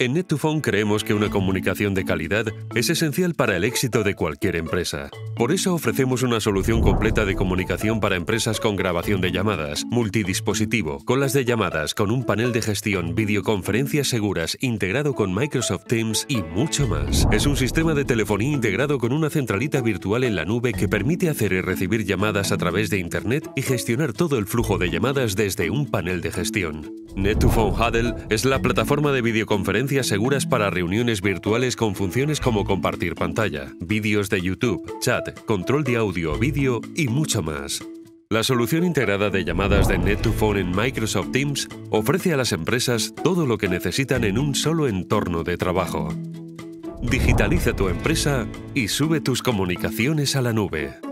En Net2Phone creemos que una comunicación de calidad es esencial para el éxito de cualquier empresa. Por eso ofrecemos una solución completa de comunicación para empresas con grabación de llamadas, multidispositivo, colas de llamadas con un panel de gestión, videoconferencias seguras integrado con Microsoft Teams y mucho más. Es un sistema de telefonía integrado con una centralita virtual en la nube que permite hacer y recibir llamadas a través de Internet y gestionar todo el flujo de llamadas desde un panel de gestión. Net2Phone Huddle es la plataforma de videoconferencias seguras para reuniones virtuales con funciones como compartir pantalla, vídeos de YouTube, chat, control de audio, vídeo y mucho más. La solución integrada de llamadas de Net2Phone en Microsoft Teams ofrece a las empresas todo lo que necesitan en un solo entorno de trabajo. Digitaliza tu empresa y sube tus comunicaciones a la nube.